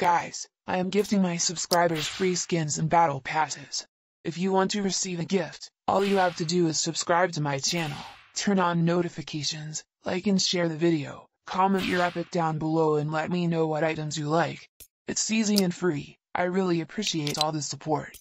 Guys, I am gifting my subscribers free skins and battle passes. If you want to receive a gift, all you have to do is subscribe to my channel, turn on notifications, like and share the video, comment your epic down below and let me know what items you like. It's easy and free. I really appreciate all the support.